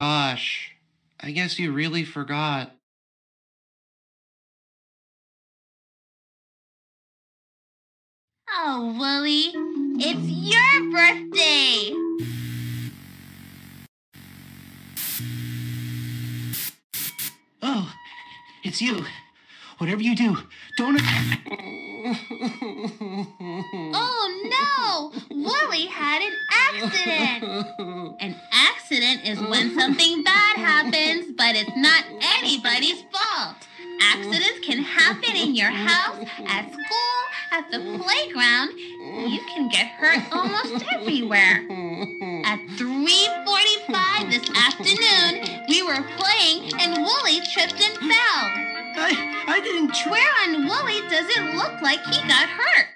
Gosh, I guess you really forgot. Oh, Wooly, it's your birthday! Oh, it's you. Whatever you do, don't. Oh no! Wooly had an accident! An accident is mm. when something bad happens, but it's not anybody's fault. Accidents can happen in your house, at school, at the playground. You can get hurt almost everywhere. At 3:45 this afternoon, we were playing and Wooly tripped and fell. I, I didn't try. Where on Wooly does it look like he got hurt?